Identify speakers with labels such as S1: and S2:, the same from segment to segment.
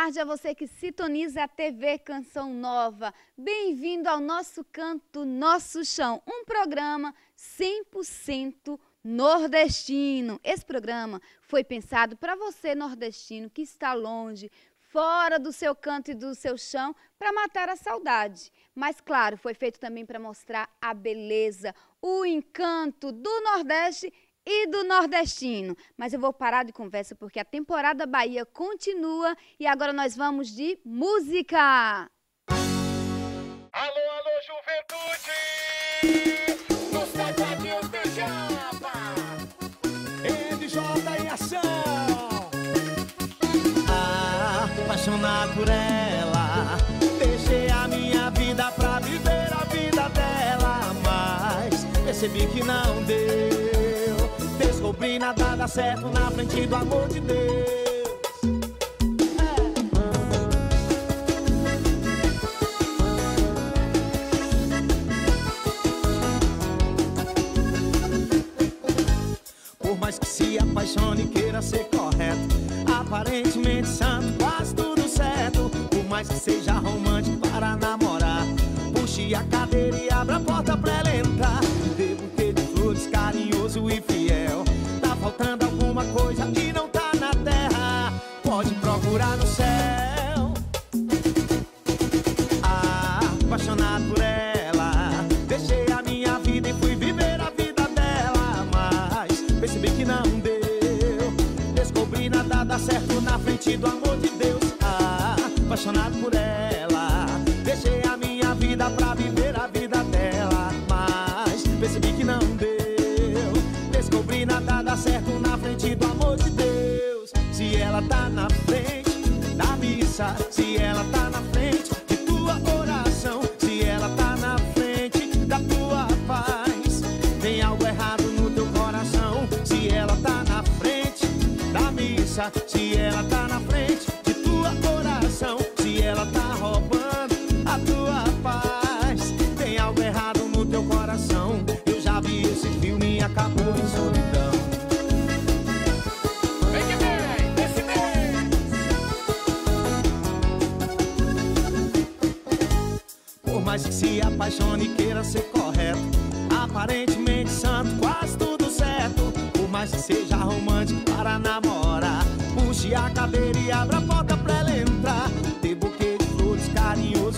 S1: tarde a você que sintoniza a TV Canção Nova. Bem-vindo ao nosso canto, nosso chão, um programa 100% nordestino. Esse programa foi pensado para você nordestino que está longe, fora do seu canto e do seu chão, para matar a saudade. Mas claro, foi feito também para mostrar a beleza, o encanto do Nordeste e do nordestino. Mas eu vou parar de conversa porque a temporada Bahia continua e agora nós vamos de música.
S2: Alô, alô, juventude! Nos quadradinhos do Japa!
S3: MJ em ação! Ah, apaixonado por ela Deixei a minha vida pra viver a vida dela Mas percebi que não deu Dá certo na frente do amor de Deus. Por mais que se apaixone e queira ser correto. Aparentemente santo, faz tudo certo. Por mais que seja romântico para namorar Puxe a cadeira e abra a porta pra ela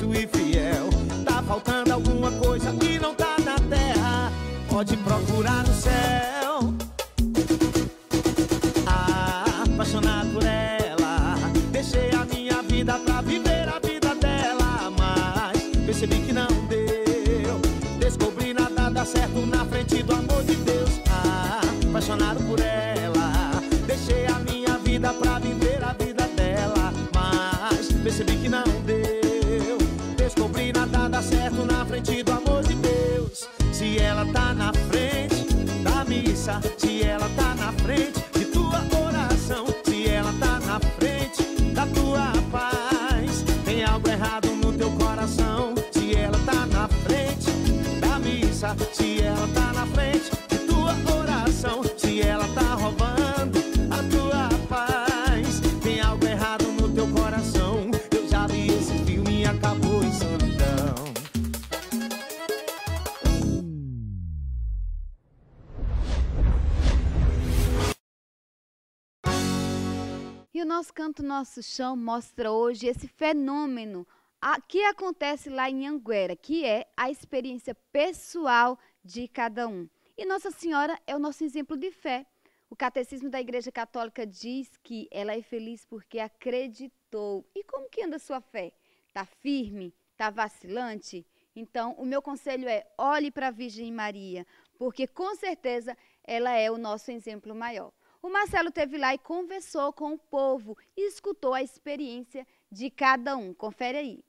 S3: sweet. Se ela tá na frente de tua oração Se ela tá roubando a tua paz Tem algo errado no teu coração. Eu já vi esse filme e acabou em solidão. E
S1: o nosso canto, nosso chão mostra hoje esse fenômeno a- que acontece lá em Anguera, que é a experiência pessoal de cada um. E Nossa Senhora é o nosso exemplo de fé. O Catecismo da Igreja Católica diz que ela é feliz porque acreditou. E como que anda a sua fé? Tá firme? Tá vacilante? Então, o meu conselho é: olhe para a Virgem Maria, porque com certeza ela é o nosso exemplo maior. O Marcelo teve lá e conversou com o povo e escutou a experiência de cada um. Confere aí.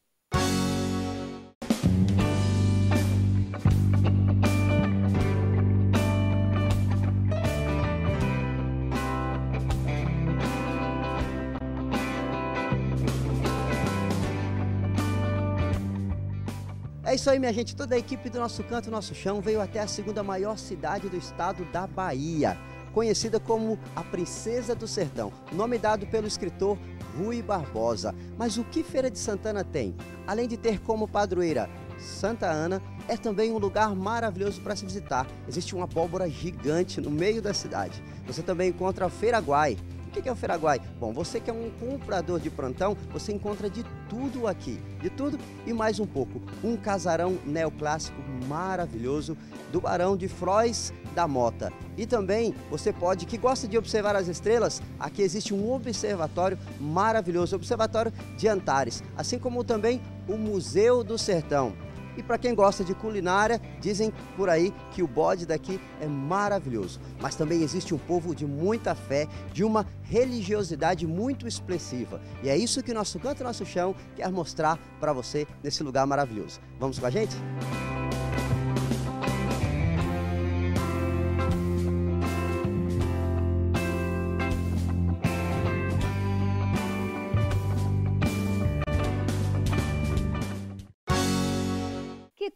S4: É isso aí, minha gente. Toda a equipe do nosso canto, nosso chão veio até a segunda maior cidade do estado da Bahia. conhecida como a Princesa do Sertão, nome dado pelo escritor Rui Barbosa. Mas o que Feira de Santana tem? Além de ter como padroeira Santa Ana, é também um lugar maravilhoso para se visitar. Existe uma abóbora gigante no meio da cidade. Você também encontra Feiraguai, o que é o Feraguai? Bom, você que é um comprador de plantão, você encontra de tudo aqui. De tudo e mais um pouco. Um casarão neoclássico maravilhoso do Barão de Frois da Mota. E também você pode, que gosta de observar as estrelas, aqui existe um observatório maravilhoso, Observatório de Antares, assim como também o Museu do Sertão. E para quem gosta de culinária, dizem por aí que o bode daqui é maravilhoso. Mas também existe um povo de muita fé, de uma religiosidade muito expressiva. E é isso que nosso Canto Nosso Chão quer mostrar para você nesse lugar maravilhoso. Vamos com a gente?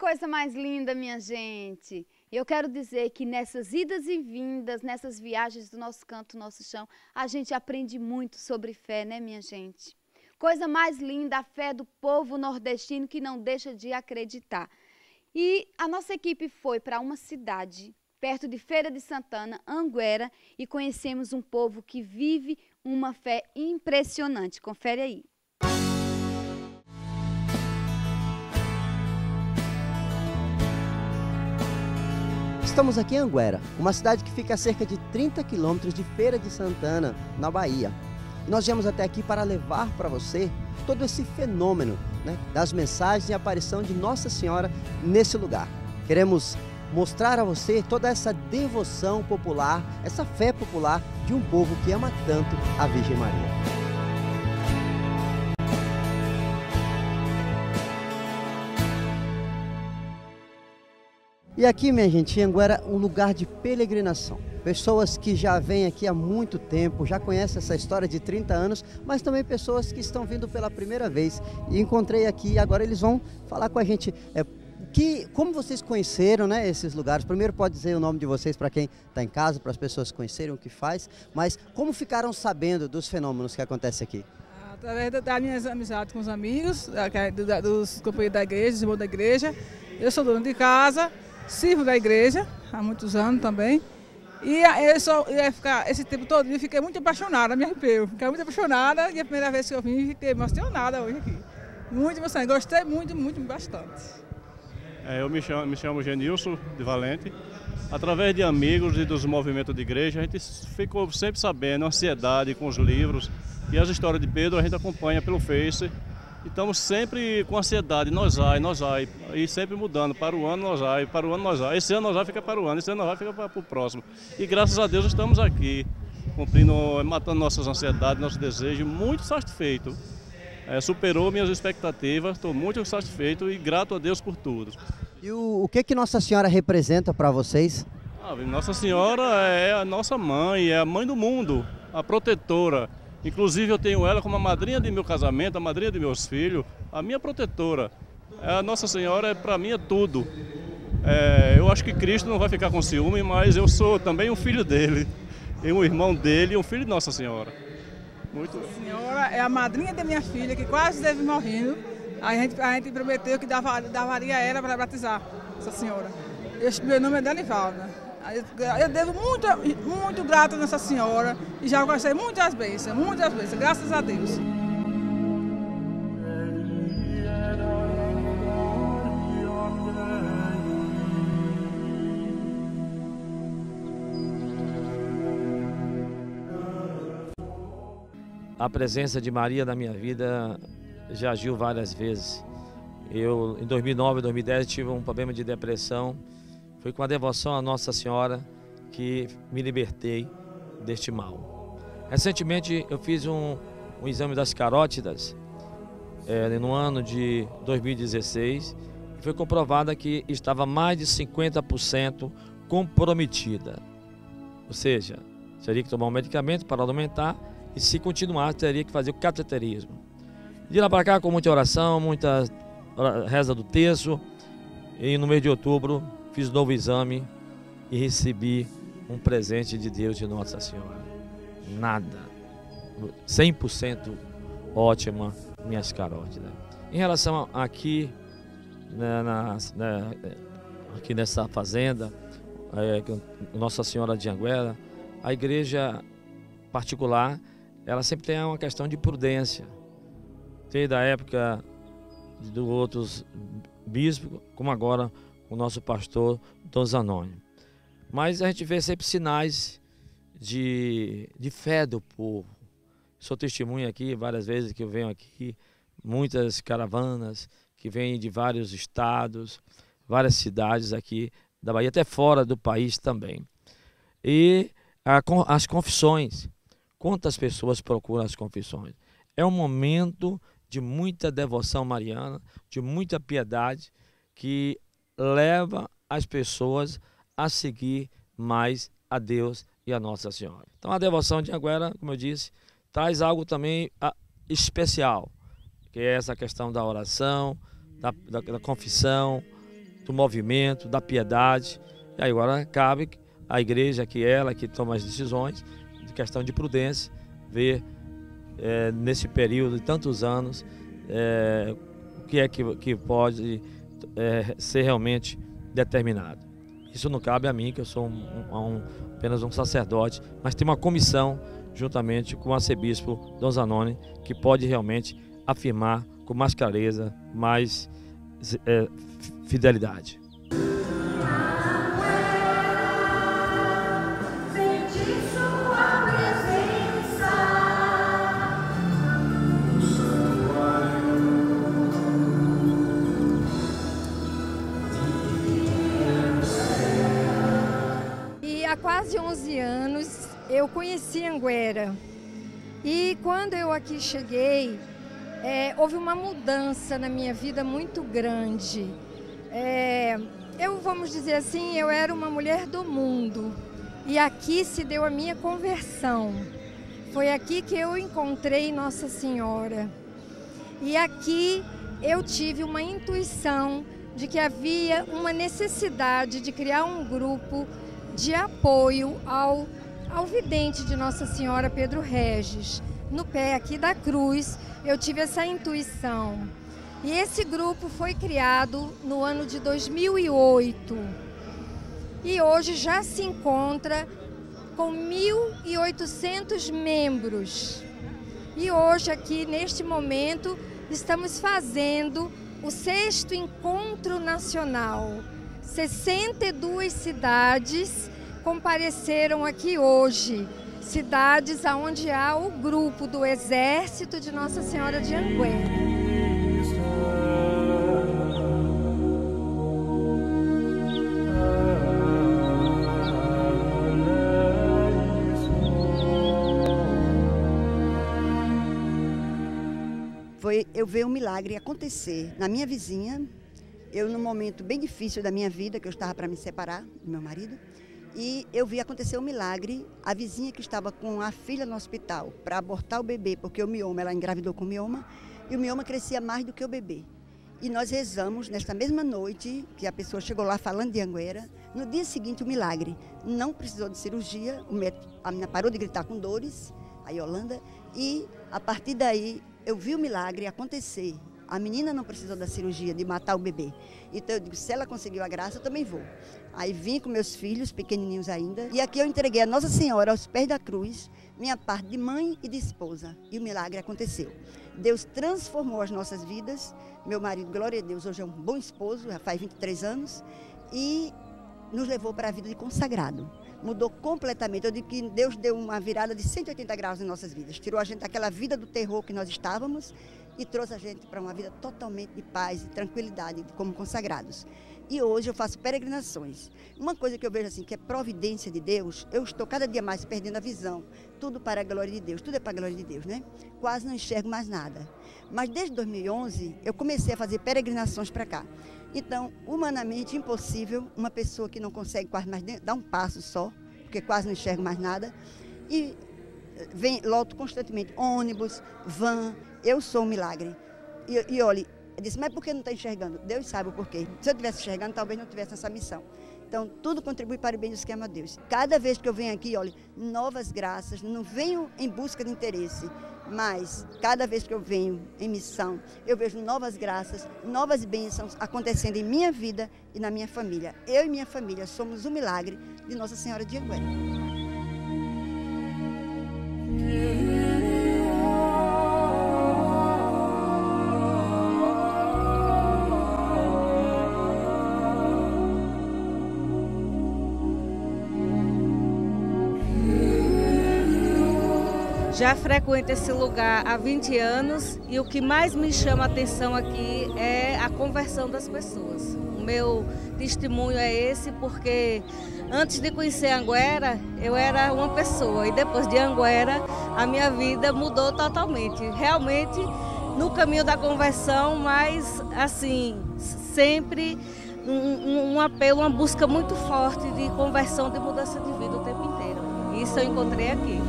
S1: Coisa mais linda, minha gente! Eu quero dizer que nessas idas e vindas, nessas viagens do nosso canto, nosso chão, a gente aprende muito sobre fé, né, minha gente? Coisa mais linda, a fé do povo nordestino que não deixa de acreditar. E a nossa equipe foi para uma cidade perto de Feira de Santana, Anguera, e conhecemos um povo que vive uma fé impressionante. Confere aí.
S4: Estamos aqui em Anguera, uma cidade que fica a cerca de 30 quilômetros de Feira de Santana, na Bahia. Nós viemos até aqui para levar para você todo esse fenômeno né, das mensagens e aparição de Nossa Senhora nesse lugar. Queremos mostrar a você toda essa devoção popular, essa fé popular de um povo que ama tanto a Virgem Maria. E aqui, minha gente, Anguera é um lugar de peregrinação. Pessoas que já vêm aqui há muito tempo, já conhecem essa história de 30 anos, mas também pessoas que estão vindo pela primeira vez. E encontrei aqui e agora eles vão falar com a gente. É, que, como vocês conheceram né, esses lugares? Primeiro pode dizer o nome de vocês para quem está em casa, para as pessoas conhecerem o que faz, mas como ficaram sabendo dos fenômenos que acontecem aqui?
S5: Através das minhas amizades com os amigos, dos companheiros da igreja, dos irmãos da igreja. Eu sou dona de casa, sirvo da igreja há muitos anos também. E eu só ia ficar esse tempo todo eu fiquei muito apaixonada, me arrepio. Fiquei muito apaixonada e a primeira vez que eu vim, fiquei emocionada hoje aqui. Muito emocionada, gostei muito, muito, bastante.
S6: É, eu me chamo, me chamo Genilson de Valente. Através de amigos e dos movimentos de igreja, a gente ficou sempre sabendo, ansiedade com os livros. E as histórias de Pedro a gente acompanha pelo Face estamos sempre com ansiedade, nós vai, nós vai, e sempre mudando, para o ano nós vai, para o ano nós vai, esse ano nós vai fica para o ano, esse ano nós vai fica para o próximo. E graças a Deus estamos aqui, cumprindo, matando nossas ansiedades, nossos desejos, muito satisfeito. É, superou minhas expectativas, estou muito satisfeito e grato a Deus por tudo.
S4: E o, o que que Nossa Senhora representa para vocês?
S6: Ah, nossa Senhora é a nossa mãe, é a mãe do mundo, a protetora. Inclusive eu tenho ela como a madrinha de meu casamento, a madrinha de meus filhos, a minha protetora. A Nossa Senhora, é, para mim, é tudo. É, eu acho que Cristo não vai ficar com ciúme, mas eu sou também um filho dele, e um irmão dele e um filho de Nossa Senhora.
S5: Muito Nossa Senhora é a madrinha da minha filha, que quase esteve morrendo. A gente, a gente prometeu que dava, davaria ela para batizar essa senhora. Eu, meu nome é Danivalda. Eu devo muito, muito grato a Nossa Senhora e já gostei muitas vezes, muitas vezes, graças a Deus.
S7: A presença de Maria na minha vida já agiu várias vezes. Eu, em 2009 2010, tive um problema de depressão foi com a devoção a Nossa Senhora que me libertei deste mal. Recentemente eu fiz um, um exame das carótidas é, no ano de 2016 e foi comprovada que estava mais de 50% comprometida. Ou seja, teria que tomar um medicamento para aumentar e se continuar teria que fazer o cateterismo. De lá para cá com muita oração, muita reza do terço e no mês de outubro fiz novo exame e recebi um presente de Deus de Nossa Senhora. Nada. 100% ótima, minhas. Né? Em relação aqui, né, na- né, aqui nessa fazenda, é, Nossa Senhora de Anguera, a igreja particular, ela sempre tem uma questão de prudência. Desde a época dos outros bispos, como agora o nosso pastor Dom Zanoni. Mas a gente vê sempre sinais de, de fé do povo. Sou testemunha aqui várias vezes que eu venho aqui, muitas caravanas que vêm de vários estados, várias cidades aqui da Bahia, até fora do país também. E a as confissões. Quantas pessoas procuram as confissões? É um momento de muita devoção mariana, de muita piedade, que leva as pessoas a seguir mais a Deus e a Nossa Senhora. Então a devoção de Anguera, como eu disse, traz algo também ah, especial, que é essa questão da oração, da, da, da confissão, do movimento, da piedade. E agora cabe à igreja, que é ela que toma as decisões, de questão de prudência, ver eh, nesse período de tantos anos eh, o que é que, que pode eh, ser realmente determinado. Isso não cabe a mim, que eu sou um- um- apenas um sacerdote, mas tem uma comissão juntamente com o arcebispo Dom Zanoni, que pode realmente afirmar com mais clareza, mais fi- fidelidade.
S8: Eu conheci Anguera. E quando eu aqui cheguei, é, houve uma mudança na minha vida muito grande. É, eu, vamos dizer assim, eu era uma mulher do mundo. E aqui se deu a minha conversão. Foi aqui que eu encontrei Nossa Senhora. E aqui eu tive uma intuição de que havia uma necessidade de criar um grupo de apoio ao, ao vidente de Nossa Senhora Pedro Regis. No pé aqui da cruz, eu tive essa intuição. E esse grupo foi criado no ano de 2008. E hoje já se encontra com 1.800 membros. E hoje, aqui neste momento, estamos fazendo o sexto encontro nacional. 62 cidades compareceram aqui hoje. Cidades onde há o grupo do Exército de Nossa Senhora de Anguera.
S9: foi eu ver um milagre acontecer na minha vizinha. Eu, num momento bem difícil da minha vida, que eu estava para me separar do meu marido, e eu vi acontecer um milagre. A vizinha que estava com a filha no hospital para abortar o bebê, porque o mioma, ela engravidou com mioma, e o mioma crescia mais do que o bebê. E nós rezamos nesta mesma noite, que a pessoa chegou lá falando de Anguera. No dia seguinte, o milagre. Não precisou de cirurgia, o a menina parou de gritar com dores, a Yolanda, e a partir daí eu vi o milagre acontecer. A menina não precisou da cirurgia de matar o bebê. Então eu digo, se ela conseguiu a graça, eu também vou. Aí vim com meus filhos, pequenininhos ainda, e aqui eu entreguei a Nossa Senhora aos pés da cruz, minha parte de mãe e de esposa. E o milagre aconteceu. Deus transformou as nossas vidas. Meu marido, glória a Deus, hoje é um bom esposo, já faz 23 anos, e nos levou para a vida de consagrado. Mudou completamente. Eu digo que Deus deu uma virada de 180 graus em nossas vidas. Tirou a gente daquela vida do terror que nós estávamos e trouxe a gente para uma vida totalmente de paz e tranquilidade como consagrados. E hoje eu faço peregrinações. Uma coisa que eu vejo assim, que é providência de Deus, eu estou cada dia mais perdendo a visão. Tudo para a glória de Deus, tudo é para a glória de Deus, né? Quase não enxergo mais nada. Mas desde 2011 eu comecei a fazer peregrinações para cá. Então, humanamente impossível uma pessoa que não consegue quase mais dar um passo só, porque quase não enxerga mais nada, e vem loto constantemente ônibus, van. Eu sou um milagre. E, e olhe, eu disse, mas por que não está enxergando? Deus sabe o porquê. Se eu estivesse enxergando, talvez não tivesse essa missão. Então, tudo contribui para o bem dos que amam a Deus. Cada vez que eu venho aqui, olha, novas graças, não venho em busca de interesse, mas cada vez que eu venho em missão, eu vejo novas graças, novas bênçãos acontecendo em minha vida e na minha família. Eu e minha família somos o milagre de Nossa Senhora de Anguera.
S10: Já frequento esse lugar há 20 anos e o que mais me chama a atenção aqui é a conversão das pessoas. O meu testemunho é esse porque antes de conhecer Anguera, eu era uma pessoa e depois de Anguera, a minha vida mudou totalmente. Realmente no caminho da conversão, mas assim, sempre um, um apelo, uma busca muito forte de conversão, de mudança de vida o tempo inteiro. Isso eu encontrei aqui.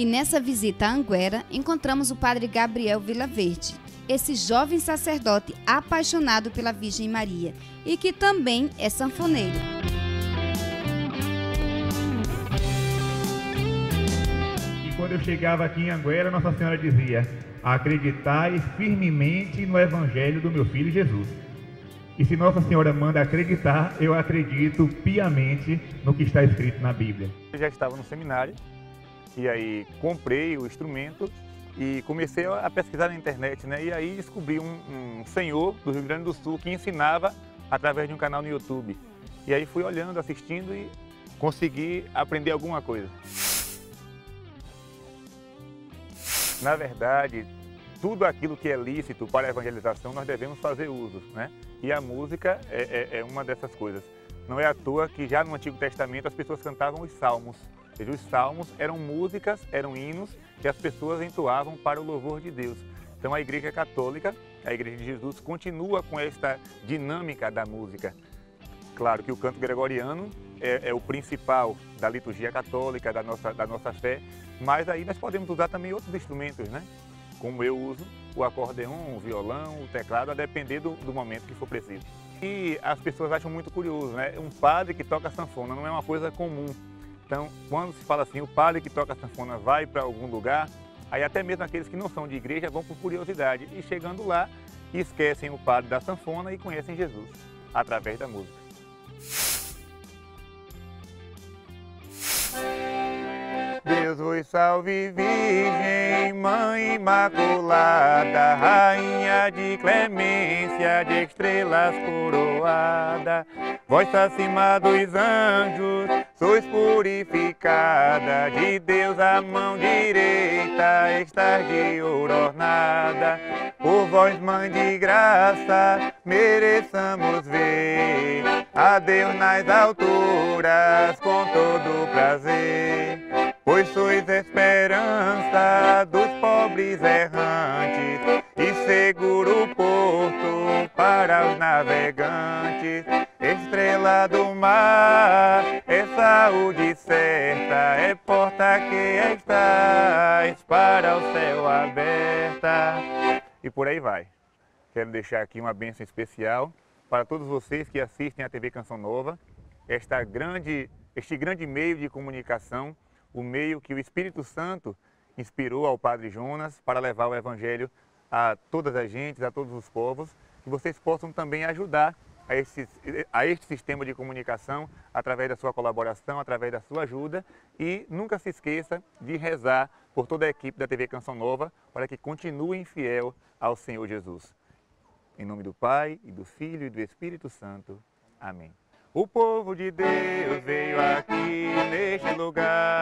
S1: E nessa visita a Anguera, encontramos o padre Gabriel Vilaverde, esse jovem sacerdote apaixonado pela Virgem Maria e que também é sanfoneiro.
S11: E quando eu chegava aqui em Anguera, Nossa Senhora dizia: Acreditai firmemente no Evangelho do meu filho Jesus. E se Nossa Senhora manda acreditar, eu acredito piamente no que está escrito na Bíblia.
S12: Eu já estava no seminário e aí comprei o instrumento e comecei a pesquisar na internet, né? E aí descobri um, um senhor do Rio Grande do Sul que ensinava através de um canal no YouTube. E aí fui olhando, assistindo e consegui aprender alguma coisa. Na verdade, tudo aquilo que é lícito para a evangelização nós devemos fazer uso, né? E a música é, é, é uma dessas coisas. Não é à toa que já no Antigo Testamento as pessoas cantavam os salmos. Seja, os salmos eram músicas, eram hinos que as pessoas entoavam para o louvor de Deus. Então a Igreja Católica, a Igreja de Jesus, continua com esta dinâmica da música. Claro que o canto gregoriano é, é, o principal da liturgia católica, da nossa, da nossa fé, mas aí nós podemos usar também outros instrumentos, né? Como eu uso o acordeon, o violão, o teclado, a depender do, do momento que for preciso. E as pessoas acham muito curioso, né? Um padre que toca sanfona não é uma coisa comum. Então, quando se fala assim, o padre que toca sanfona vai para algum lugar, aí até mesmo aqueles que não são de igreja vão por curiosidade e chegando lá esquecem o padre da sanfona e conhecem Jesus através da música. Deus vos salve, Virgem, Mãe Imaculada, Rainha de clemência, de estrelas coroada. Vós acima dos anjos, sois purificada, de Deus a mão direita, estás de ouro ornada. Por vós, Mãe de graça, mereçamos ver a Deus nas alturas, com todo prazer. Pois sois esperança dos pobres errantes e seguro porto para os navegantes. Estrela do mar, saúde certa, é porta que estás para o céu aberta. E por aí vai. Quero deixar aqui uma bênção especial para todos vocês que assistem a TV Canção Nova, esta grande, este grande meio de comunicação o meio que o Espírito Santo inspirou ao Padre Jonas para levar o Evangelho a todas as gentes, a todos os povos, que vocês possam também ajudar a este, a este sistema de comunicação através da sua colaboração, através da sua ajuda e nunca se esqueça de rezar por toda a equipe da TV Canção Nova para que continuem fiel ao Senhor Jesus. Em nome do Pai, e do Filho e do Espírito Santo. Amém. O povo de Deus veio aqui neste lugar.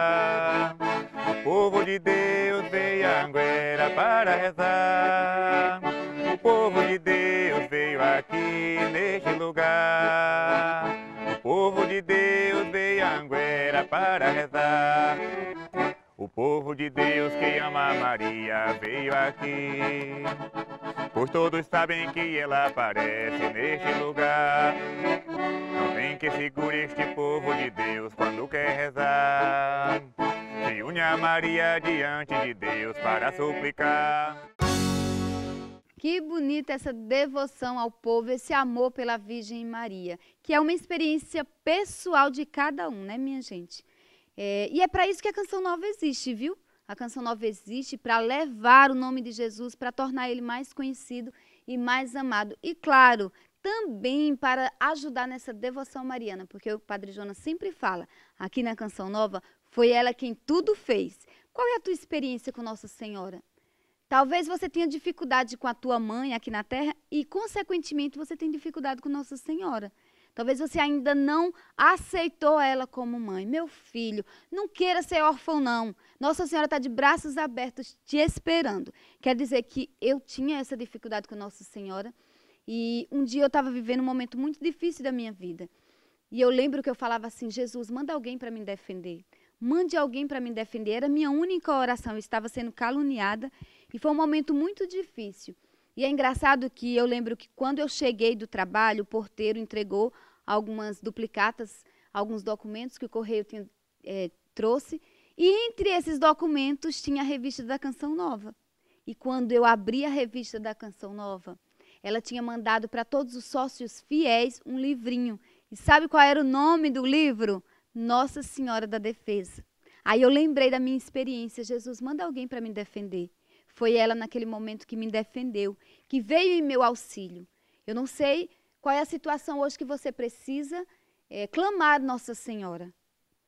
S12: De Deus que ama Maria veio aqui. Pois todos sabem que ela aparece neste lugar. Não tem que segure este povo de Deus quando quer rezar. Se une a Maria diante de Deus para suplicar.
S1: Que bonita essa devoção ao povo, esse amor pela Virgem Maria, que é uma experiência pessoal de cada um, né, minha gente? É, e é para isso que a Canção Nova existe, viu? A Canção Nova existe para levar o nome de Jesus, para tornar ele mais conhecido e mais amado. E claro, também para ajudar nessa devoção mariana, porque o Padre Jonas sempre fala, aqui na Canção Nova, foi ela quem tudo fez. Qual é a tua experiência com Nossa Senhora? Talvez você tenha dificuldade com a tua mãe aqui na terra e, consequentemente, você tem dificuldade com Nossa Senhora. Talvez você ainda não aceitou ela como mãe. Meu filho, não queira ser órfão, não. Nossa Senhora está de braços abertos te esperando. Quer dizer que eu tinha essa dificuldade com Nossa Senhora e um dia eu estava vivendo um momento muito difícil da minha vida. E eu lembro que eu falava assim: Jesus, manda alguém para me defender. Mande alguém para me defender. Era a minha única oração. Eu estava sendo caluniada e foi um momento muito difícil. E é engraçado que eu lembro que quando eu cheguei do trabalho, o porteiro entregou algumas duplicatas, alguns documentos que o correio tinha, é, trouxe. E entre esses documentos tinha a revista da Canção Nova. E quando eu abri a revista da Canção Nova, ela tinha mandado para todos os sócios fiéis um livrinho. E sabe qual era o nome do livro? Nossa Senhora da Defesa. Aí eu lembrei da minha experiência. Jesus, manda alguém para me defender. Foi ela, naquele momento, que me defendeu, que veio em meu auxílio. Eu não sei qual é a situação hoje que você precisa é, clamar Nossa Senhora.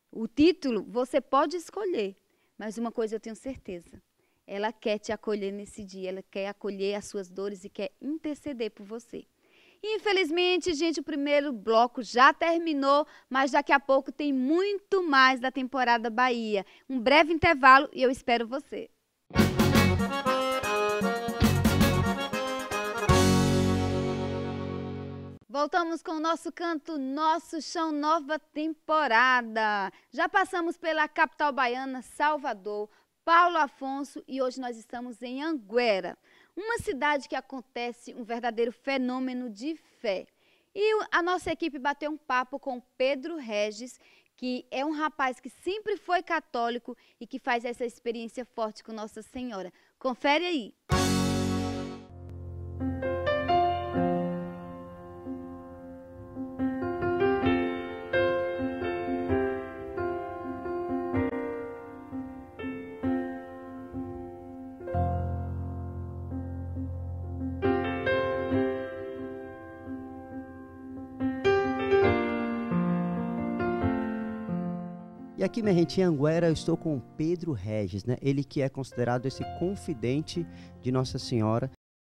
S1: O título você pode escolher, mas uma coisa eu tenho certeza. Ela quer te acolher nesse dia, ela quer acolher as suas dores e quer interceder por você. Infelizmente, gente, o primeiro bloco já terminou, mas daqui a pouco tem muito mais da temporada Bahia. Um breve intervalo e eu espero você. Voltamos com o nosso canto Nosso Chão Nova Temporada. Já passamos pela capital baiana, Salvador, Paulo Afonso e hoje nós estamos em Anguera, uma cidade que acontece um verdadeiro fenômeno de fé. E a nossa equipe bateu um papo com Pedro Regis, que é um rapaz que sempre foi católico e que faz essa experiência forte com Nossa Senhora. Confere aí.
S4: E aqui, minha gente, em Anguera, eu estou com Pedro Regis, né? Ele que é considerado esse confidente de Nossa Senhora